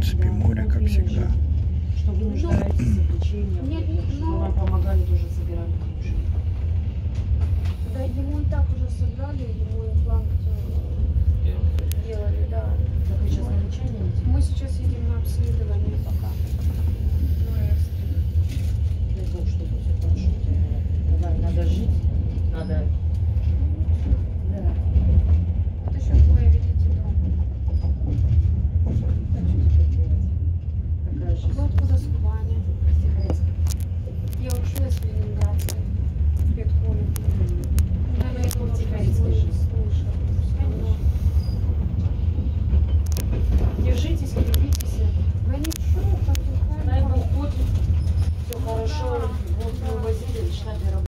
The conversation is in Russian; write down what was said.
принципе, море, как всегда. Что ну, вы нуждаетесь в вам помогали, тоже собирали ключи. Да, ему так уже собрали, ему имплант делали, да. Так вы сейчас на лечение? Мы сейчас едем на обследование пока. Дай Бог, чтобы все хорошо. Надо жить, надо Шор Васильевич, штаб